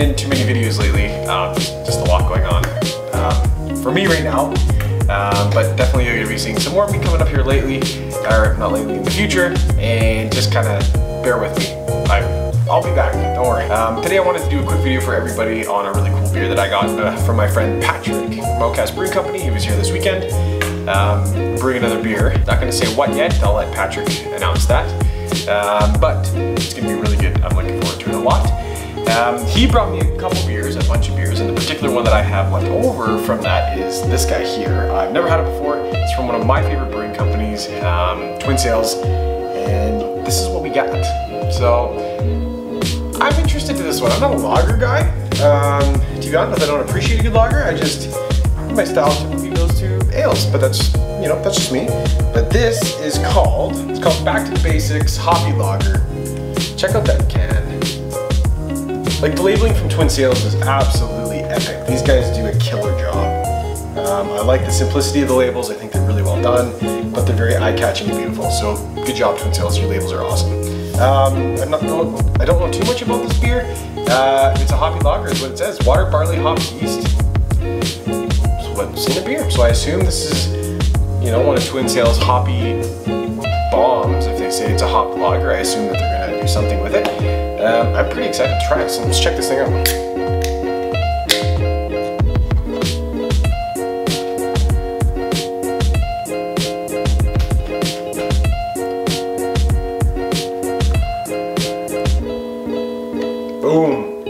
in too many videos lately. Um, just, a lot going on um, for me right now. Um, but definitely you're gonna be seeing some more of me coming up here lately, or not lately, in the future, and just kind of bear with me. I, I'll be back, don't worry. Um, today I wanted to do a quick video for everybody on a really cool beer that I got uh, from my friend Patrick, Mocas Brewing Company. He was here this weekend. Um, bring another beer. Not gonna say what yet, I'll let Patrick announce that. Um, but it's gonna be really good. I'm looking forward to it a lot. Um, he brought me a couple beers, a bunch of beers, and the particular one that I have left over from that is this guy here. I've never had it before. It's from one of my favorite brewing companies, um, Twin Sails, and this is what we got. So I'm interested to this one. I'm not a lager guy. Um, to be honest, I don't appreciate a good lager. I just my style typically goes to ales, but that's you know that's just me. But this is called it's called Back to the Basics Hoppy Lager. Check out that can. Like the labeling from Twin Sails is absolutely epic. These guys do a killer job. Um, I like the simplicity of the labels. I think they're really well done, but they're very eye-catching and beautiful. So good job, Twin Sails. Your labels are awesome. Um, I'm not, I don't know too much about this beer. Uh, it's a hoppy lager, is what it says. Water, barley, hops, yeast. That's what's in a beer. So I assume this is, you know, one of Twin Sails hoppy bombs. If they say it's a hop lager, I assume that they're gonna do something with it. Um, I'm pretty excited to try it, so let's check this thing out. Boom.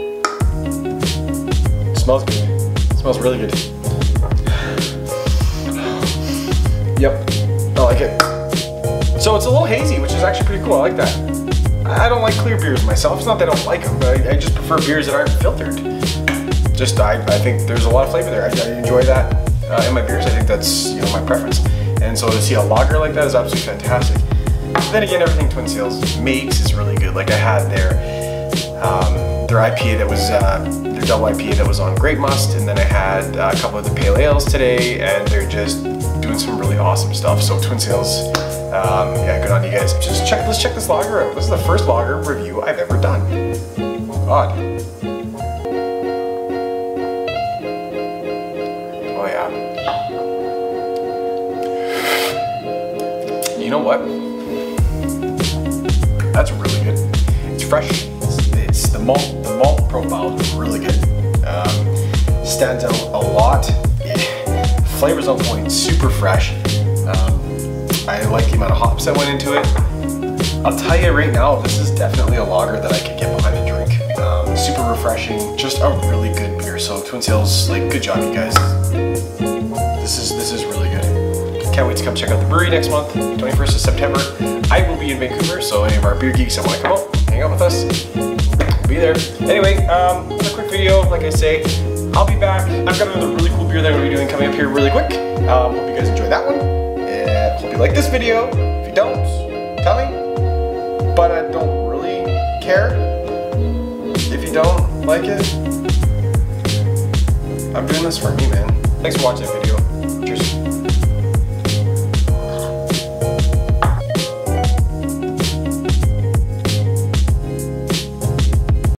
smells good. It smells really good. Yep, I like it. So it's a little hazy, which is actually pretty cool. I like that. I don't like clear beers myself. It's not that I don't like them, but I, I just prefer beers that aren't filtered. Just I, I think there's a lot of flavor there. I, I enjoy that uh, in my beers. I think that's you know my preference. And so to see a lager like that is absolutely fantastic. Then again, everything Twin Sails makes is really good. Like I had their um, their IPA that was uh, their double IPA that was on Great Must, and then I had uh, a couple of the pale ales today, and they're just doing some really awesome stuff. So Twin Sails, um, yeah, good on you guys. Just check, let's check this lager out. This is the first lager review I've ever done. Odd. Oh yeah. You know what? That's really good. It's fresh. It's, it's the malt. The malt profile is really good. Um, stands out a lot. Flavors on point. Super fresh. Um, I like the amount of hops that went into it. I'll tell you right now, this is definitely a lager that I could get behind and drink. Um, super refreshing. Just a really good beer. So Twin Sails, like, good job, you guys. This is this is really good. Can't wait to come check out the brewery next month, 21st of September. I will be in Vancouver, so any of our beer geeks that want to come out, hang out with us, be there. Anyway, um, a quick video, like I say, I'll be back. I've got another really cool beer that I'm to be doing coming up here really quick. Um, hope you guys enjoy that one. Video. If you don't, tell me. But I don't really care if you don't like it. I'm doing this for me, man. Thanks for watching that video.